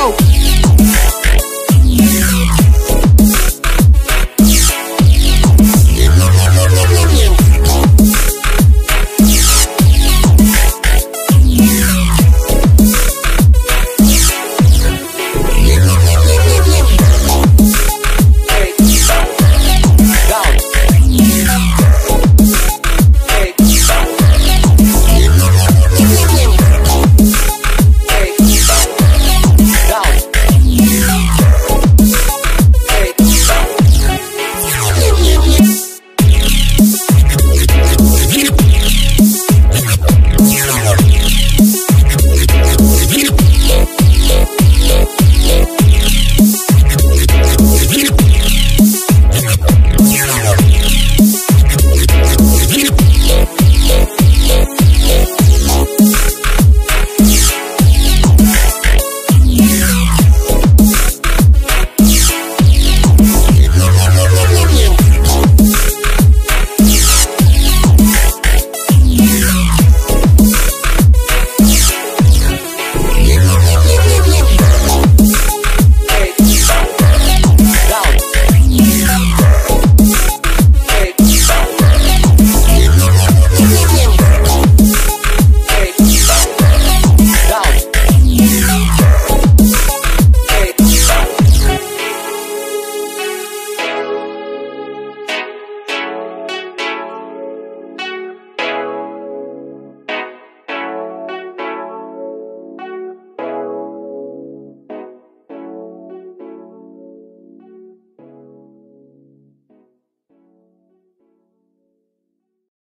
Go!